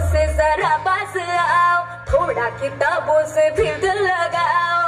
से जरा पास आओ। थोड़ा किताबों से भी दिल लगाओ।